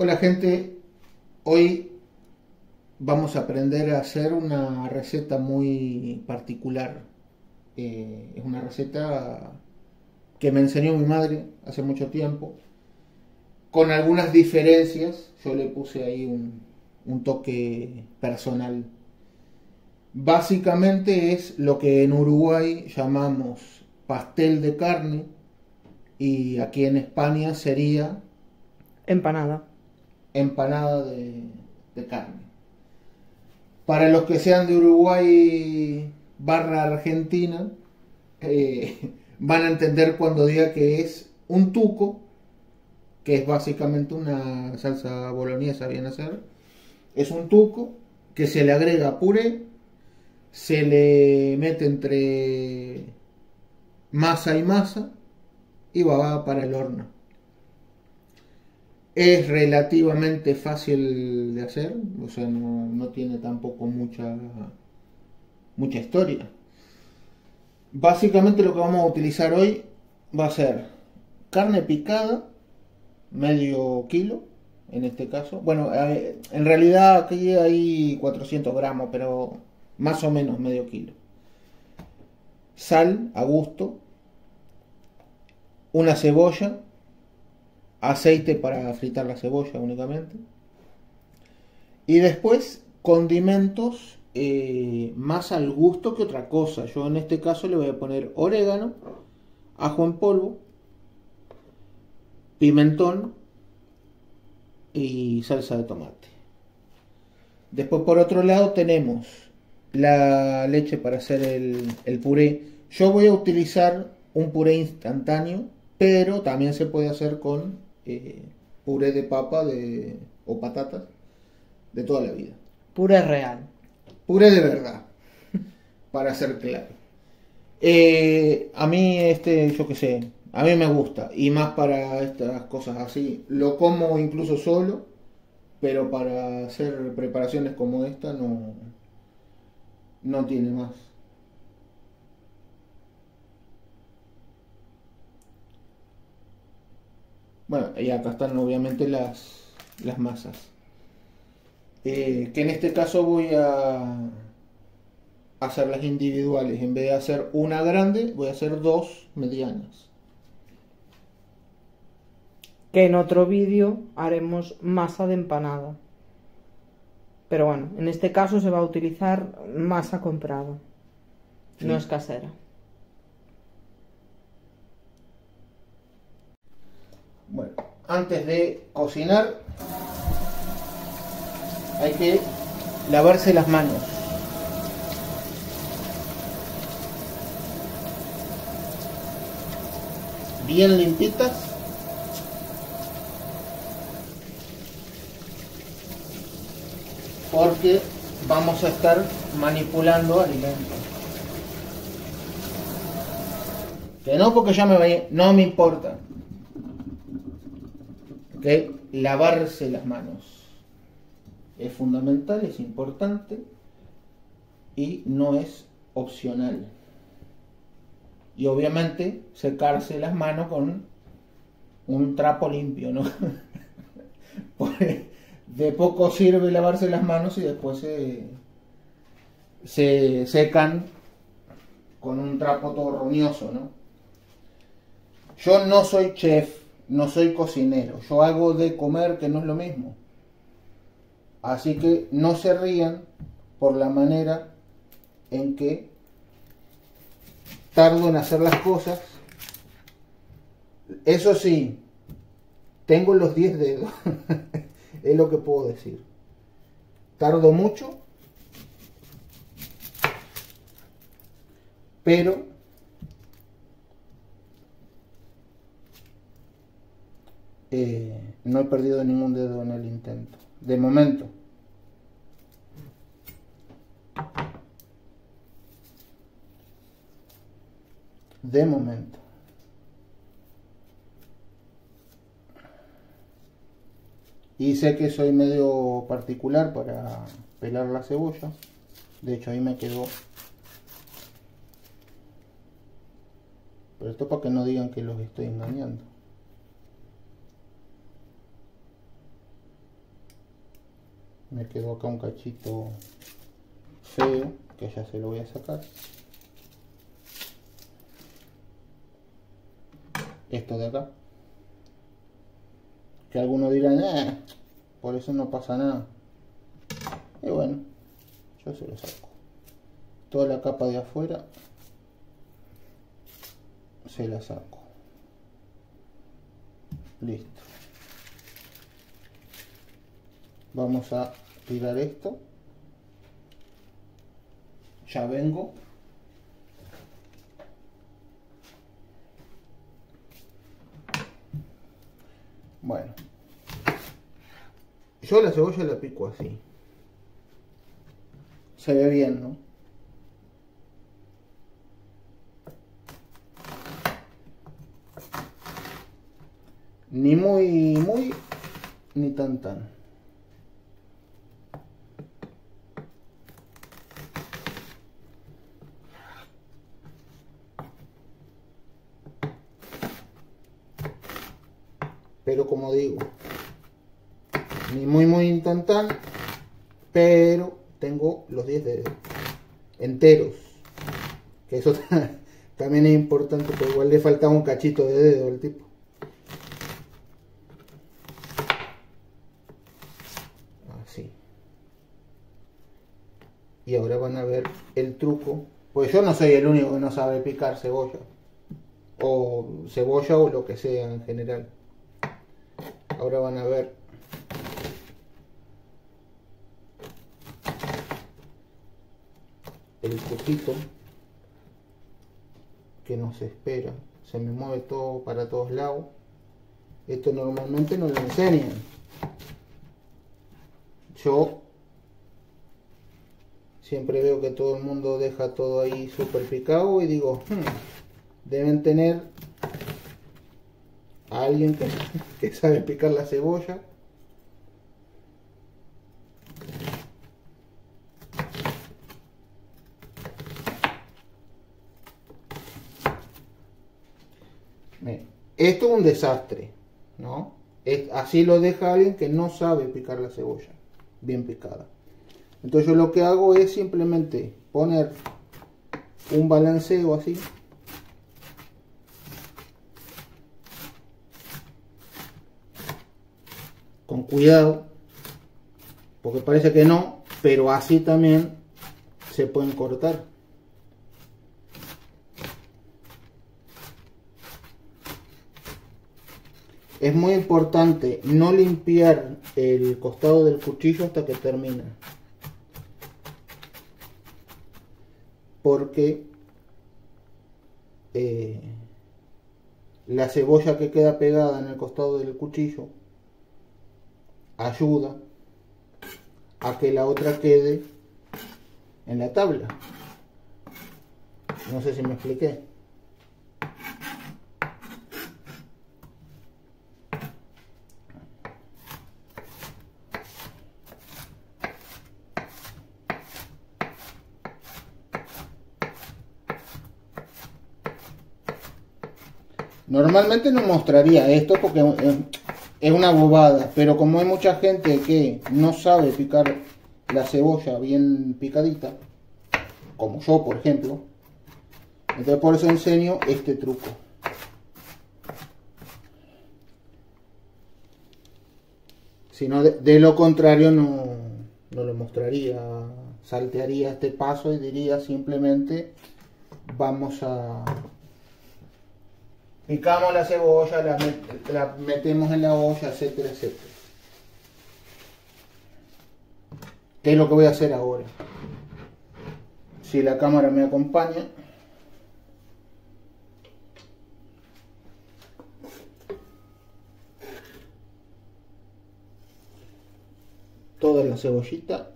Hola gente, hoy vamos a aprender a hacer una receta muy particular. Eh, es una receta que me enseñó mi madre hace mucho tiempo, con algunas diferencias. Yo le puse ahí un, un toque personal. Básicamente es lo que en Uruguay llamamos pastel de carne y aquí en España sería Empanada. Empanada de, carne. Para los que sean de Uruguay barra Argentina, eh, van a entender cuando diga que es un tuco, que es básicamente una salsa boloñesa, bien a ser. Es un tuco que se le agrega puré, se le mete entre masa y masa y va para el horno. Es relativamente fácil de hacer, o sea, no, no tiene tampoco mucha, mucha historia. Básicamente lo que vamos a utilizar hoy va a ser carne picada, medio kilo, en este caso. Bueno, eh, en realidad aquí hay 400 gramos, pero más o menos medio kilo. Sal a gusto, una cebolla, aceite para fritar la cebolla únicamente. Y después condimentos eh, más al gusto que otra cosa. Yo en este caso le voy a poner orégano, ajo en polvo, pimentón y salsa de tomate. Después por otro lado tenemos la leche para hacer el, el puré. Yo voy a utilizar un puré instantáneo, pero también se puede hacer con eh, puré de papa de, o patatas de toda la vida. Puré real. Puré de verdad, para ser claro. Eh, a mí este, yo qué sé, a mí me gusta, y más para estas cosas así. Lo como incluso solo, pero para hacer preparaciones como esta no, no tiene más. Bueno, y acá están obviamente las, las masas. Eh, que en este caso voy a hacerlas individuales. En vez de hacer una grande, voy a hacer dos medianas. Que en otro vídeo haremos masa de empanada. Pero bueno, en este caso se va a utilizar masa comprada. No es casera. Bueno, antes de cocinar hay que lavarse las manos. Bien limpitas. Porque vamos a estar manipulando alimentos. Que no porque ya me vaya, no me importa. Lavarse las manos. Es fundamental, es importante y no es opcional. Y obviamente secarse las manos con un trapo limpio, ¿no? De poco sirve lavarse las manos y después se, se secan con un trapo todo roñoso, ¿no? Yo no soy chef, no soy cocinero, yo hago de comer que no es lo mismo. Así que no se rían por la manera en que tardo en hacer las cosas. Eso sí, tengo los 10 dedos, es lo que puedo decir. Tardo mucho, pero eh, no he perdido ningún dedo en el intento. De momento. De momento. Y sé que soy medio particular para pelar la cebolla. De hecho ahí me quedó. Pero esto para que no digan que los estoy engañando. Me quedó acá un cachito feo que ya se lo voy a sacar. Esto de acá. Que algunos dirán eh, por eso no pasa nada y bueno yo se lo saco. Toda la capa de afuera se la saco. Listo vamos a tirar esto. Ya vengo. Bueno. Yo la cebolla la pico así. Se ve bien no ni muy muy ni tan tan pero digo ni muy muy tan pero tengo los 10 dedos enteros que eso también es importante pero igual le falta un cachito de dedo al tipo. Así. Y ahora van a ver el truco pues yo no soy el único que no sabe picar cebolla o cebolla o lo que sea en general ahora van a ver. El poquito que nos espera. Se me mueve todo para todos lados. Esto normalmente no lo enseñan. Yo siempre veo que todo el mundo deja todo ahí super picado y digo hmm, deben tener alguien que, que sabe picar la cebolla Esto es un desastre, ¿no? Es, así lo deja alguien que no sabe picar la cebolla bien picada. Entonces yo lo que hago es simplemente poner un balanceo así. Con cuidado, porque parece que no, pero así también se pueden cortar. Es muy importante no limpiar el costado del cuchillo hasta que termina. Porque eh, la cebolla que queda pegada en el costado del cuchillo ayuda a que la otra quede en la tabla. No sé si me expliqué. Normalmente no mostraría esto porque es una bobada, pero como hay mucha gente que no sabe picar la cebolla bien picadita, como yo por ejemplo, entonces por eso enseño este truco. Si no, de, lo contrario no, no lo mostraría, saltearía este paso y diría simplemente vamos a Picamos la cebolla, la, metemos en la olla, etcétera, etcétera. ¿Qué es lo que voy a hacer ahora? Si la cámara me acompaña. Toda la cebollita.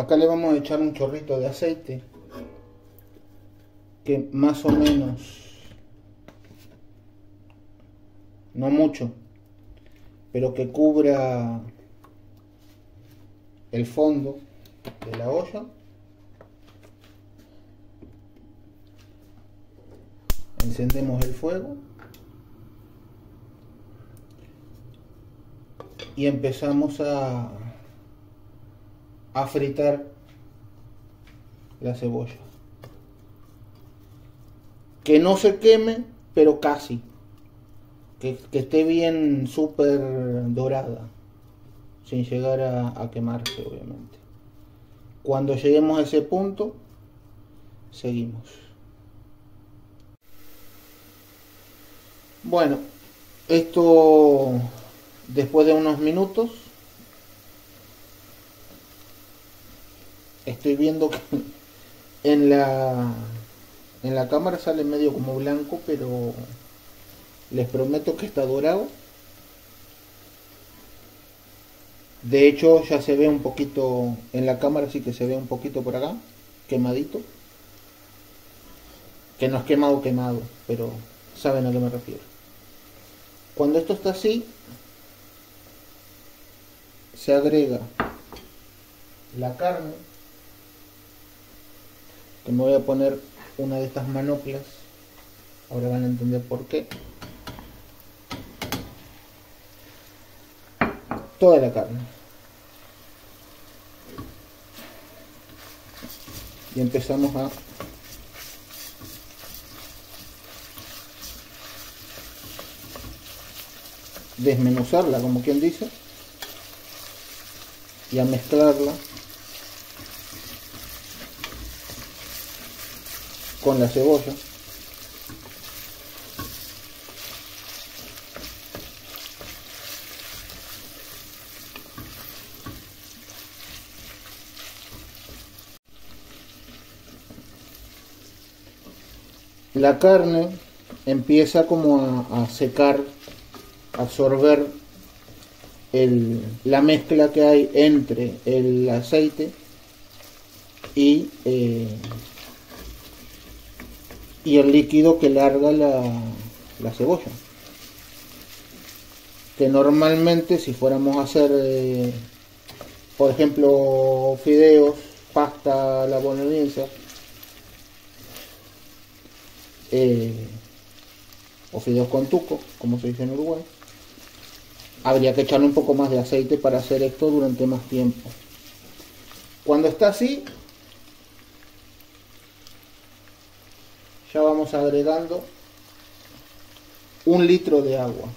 Acá le vamos a echar un chorrito de aceite que más o menos no mucho, pero que cubra el fondo de la olla. Encendemos el fuego y empezamos a, a fritar la cebolla. Que no se queme, pero casi. Que, esté bien súper dorada. Sin llegar a, a quemarse, obviamente. Cuando lleguemos a ese punto, seguimos. Bueno, esto después de unos minutos estoy viendo que en la en la cámara sale medio como blanco, pero les prometo que está dorado. De hecho, ya se ve un poquito en la cámara, sí que se ve un poquito por acá, quemadito. Que no es quemado, quemado, pero saben a qué me refiero. Cuando esto está así, se agrega la carne, que me voy a poner una de estas manoplas, ahora van a entender por qué. toda la carne. Y empezamos a desmenuzarla, como quien dice, y a mezclarla con la cebolla. la carne empieza como a, secar, absorber la mezcla que hay entre el aceite y, eh, y el líquido que larga la, la, cebolla. Que normalmente si fuéramos a hacer, eh, por ejemplo, fideos, pasta la bolognesa, eh, o fideos con tuco, como se dice en Uruguay, habría que echarle un poco más de aceite para hacer esto durante más tiempo. Cuando está así, ya vamos agregando un litro de agua.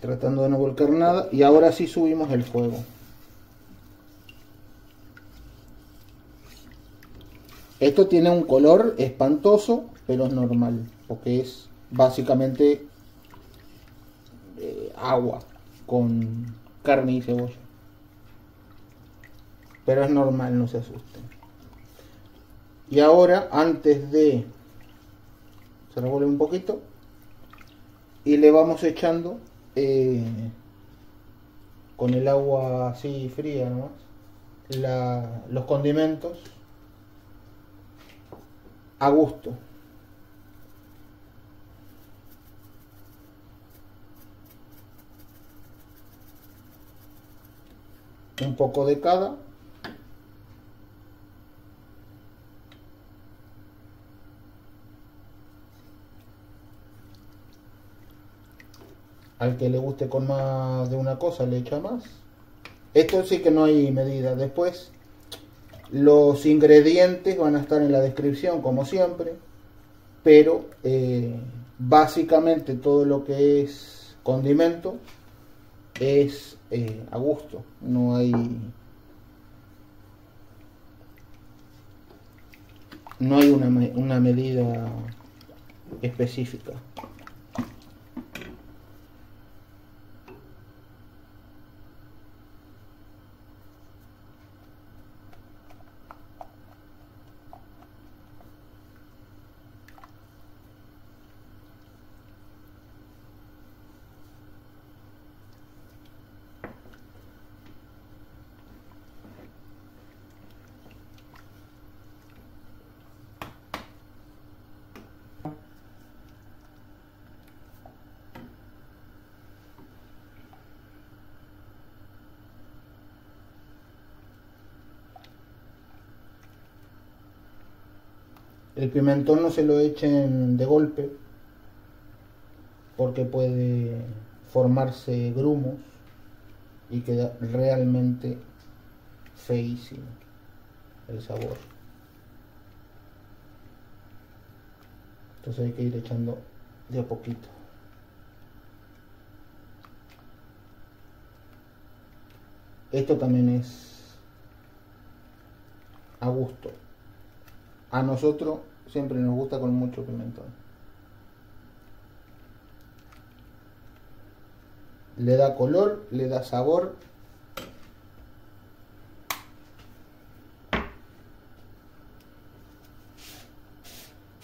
tratando de no volcar nada y ahora sí subimos el fuego esto tiene un color espantoso pero es normal porque es básicamente eh, agua con carne y cebolla pero es normal no se asusten y ahora antes de se revuelve un poquito y le vamos echando eh, con el agua así fría nomás, los condimentos a gusto. Un poco de cada. al que le guste con más de una cosa le echa más. Esto sí que no hay medida. Después los ingredientes van a estar en la descripción como siempre, pero eh, básicamente todo lo que es condimento es eh, a gusto, no hay no hay una, una medida específica. El pimentón no se lo echen de golpe porque puede formarse grumos y queda realmente feísimo el sabor. Entonces hay que ir echando de a poquito. Esto también es a gusto. A nosotros siempre nos gusta con mucho pimentón. Le da color, le da sabor.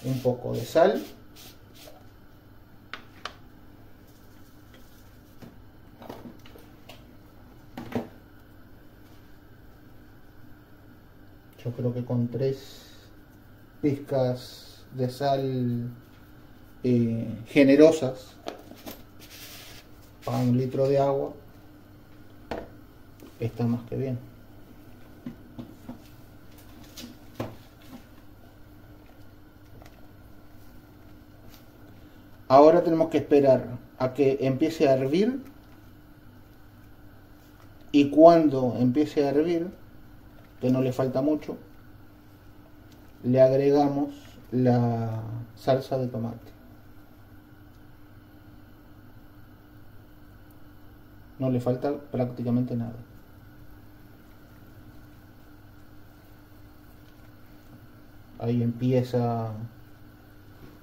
Un poco de sal. Yo creo que con tres pizcas de sal eh, generosas para un litro de agua está más que bien. Ahora tenemos que esperar a que empiece a hervir y cuando empiece a hervir, que no le falta mucho, le agregamos la salsa de tomate. No le falta prácticamente nada. Ahí empieza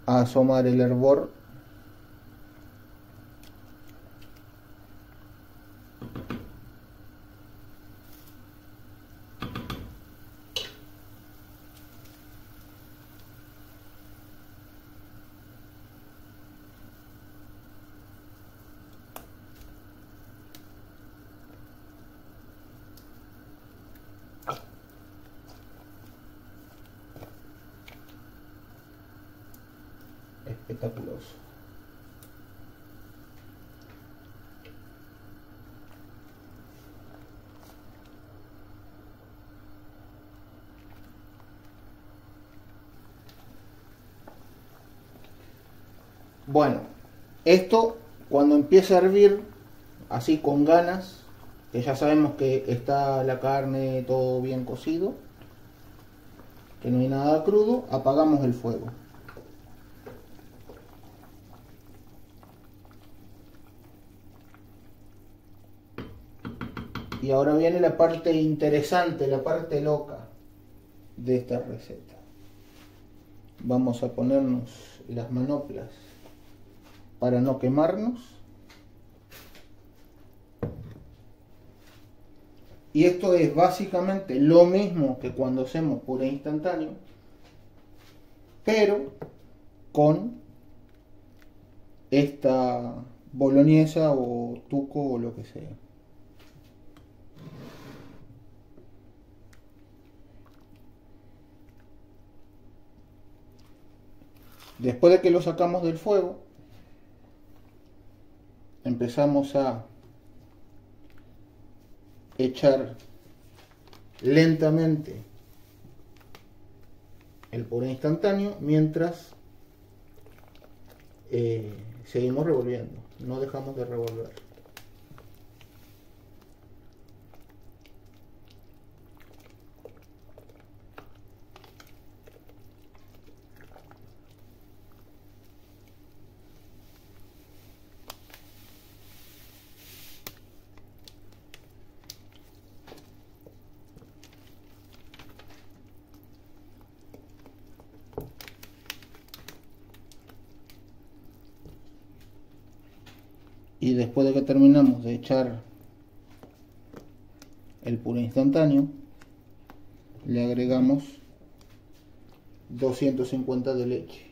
a asomar el hervor espectaculoso. Bueno, esto cuando empieza a hervir, así con ganas, que ya sabemos que está la carne todo bien cocido, que no hay nada crudo, apagamos el fuego. Y ahora viene la parte interesante, la parte loca de esta receta. Vamos a ponernos las manoplas para no quemarnos. Y esto es básicamente lo mismo que cuando hacemos puré instantáneo, pero con esta boloñesa o tuco o lo que sea. Después de que lo sacamos del fuego, empezamos a echar lentamente el puré instantáneo mientras eh, seguimos revolviendo, no dejamos de revolver. y después de que el puré instantáneo le agregamos 250 de leche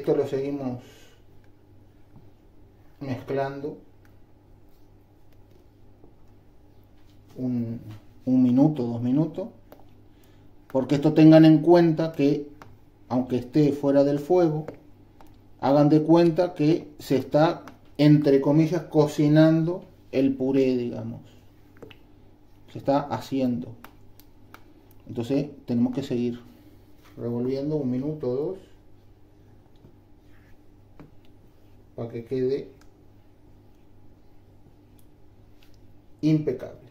Esto lo seguimos mezclando un, minuto, dos minutos, porque esto tengan en cuenta que aunque esté fuera del fuego, hagan de cuenta que se está, entre comillas, cocinando el puré, digamos. Se está haciendo. Entonces tenemos que seguir revolviendo un minuto o dos para que quede impecable.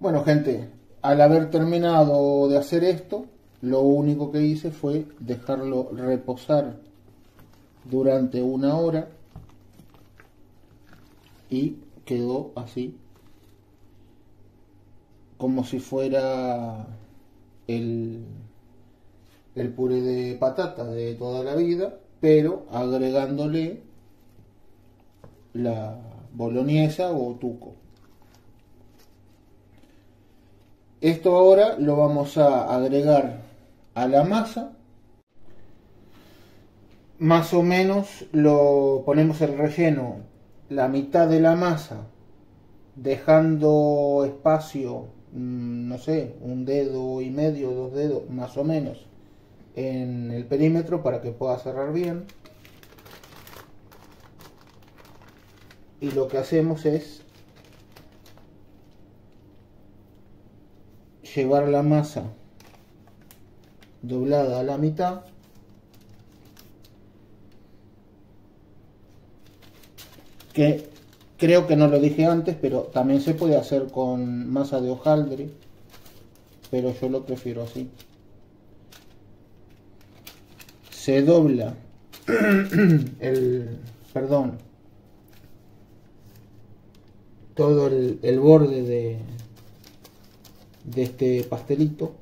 Bueno gente, al haber terminado de hacer esto, lo único que hice fue dejarlo reposar durante una hora y quedó así como si fuera el, el puré de patata de toda la vida, pero agregándole la boloñesa o tuco. Esto ahora lo vamos a agregar a la masa. Más o menos lo ponemos el relleno la mitad de la masa, dejando espacio, mm, no sé, un dedo y medio, dos dedos, más o menos, en el perímetro para que pueda cerrar bien. Y lo que hacemos es llevar la masa doblada a la mitad que creo que no lo dije antes pero también se puede hacer con masa de hojaldre pero yo lo prefiero así se dobla el perdón todo el, borde de, de este pastelito,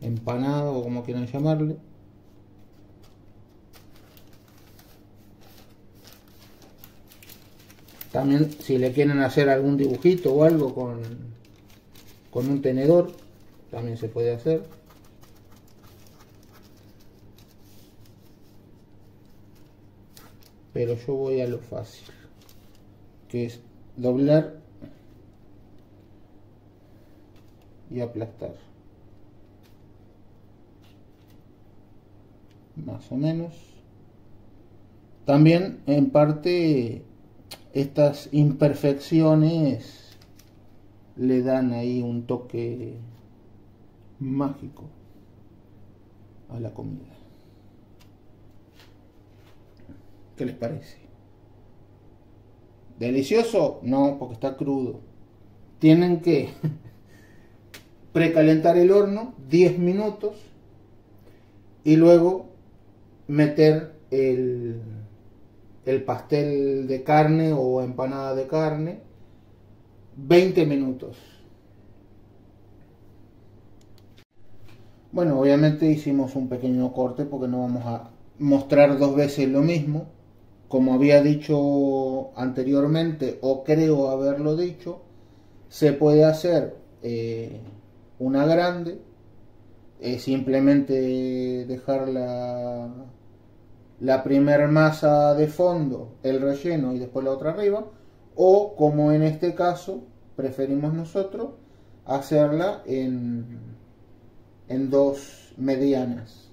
empanado o como quieran llamarle. También si le quieren hacer algún dibujito o algo con, con un tenedor, también se puede hacer. Pero yo voy a lo fácil, que es doblar y aplastar. Más o menos. También en parte estas imperfecciones le dan ahí un toque mágico a la comida. ¿Qué les parece? ¿Delicioso? No, porque está crudo. Tienen que precalentar el horno 10 minutos y luego meter el, el pastel de carne o empanada de carne 20 minutos. Bueno, obviamente hicimos un pequeño corte porque no vamos a mostrar dos veces lo mismo. Como había dicho anteriormente, o creo haberlo dicho, se puede hacer eh, una grande, es simplemente dejar la, la primer masa de fondo, el relleno y después la otra arriba, o como en este caso preferimos nosotros, hacerla en, en dos medianas.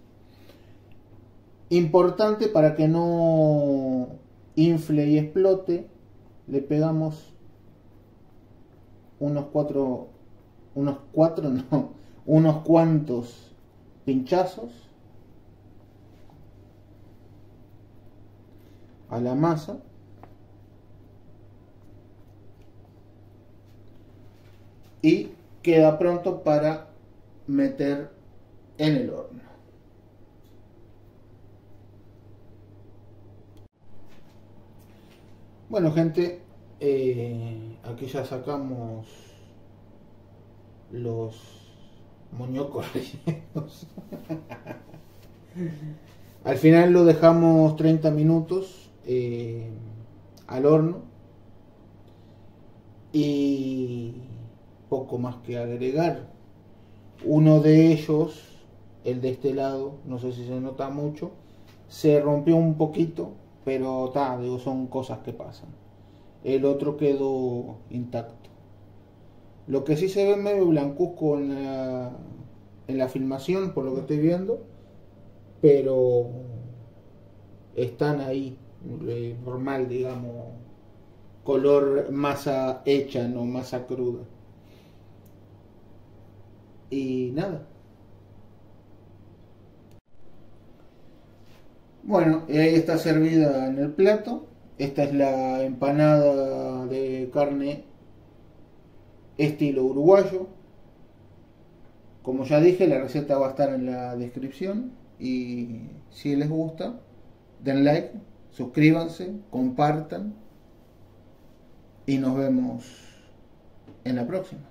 Importante para que no infle y explote, le pegamos unos cuatro unos cuatro, no, unos cuantos pinchazos a la masa. Y queda pronto para meter en el horno. Bueno gente, eh, aquí ya sacamos los muñocos rellenos. Al final lo dejamos 30 minutos eh, al horno y poco más que agregar. Uno de ellos el de este lado, no sé si se nota mucho, se rompió un poquito, pero ta, digo, son cosas que pasan. El otro quedó intacto. Lo que sí se ve medio blancuzco en la, en la filmación, por lo que estoy viendo, pero están ahí, eh, normal, digamos, color masa hecha, no masa cruda. Y nada. Bueno, y ahí está servida en el plato. Esta es la empanada de carne estilo uruguayo. Como ya dije, la receta va a estar en la descripción y si les gusta, den like, suscríbanse, compartan y nos vemos en la próxima.